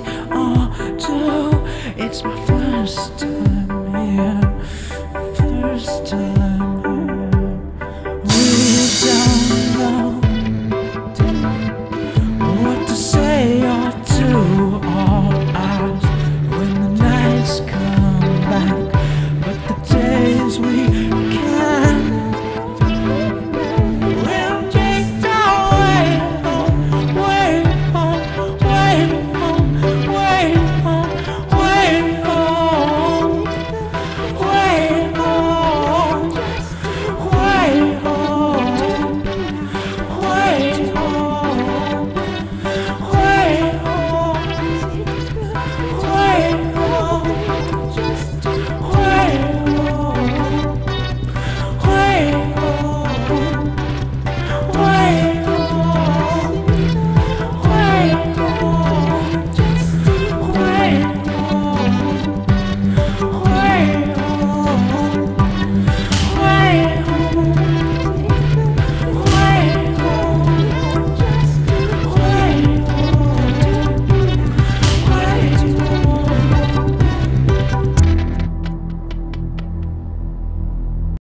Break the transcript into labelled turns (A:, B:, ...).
A: I ought to. It's my first time.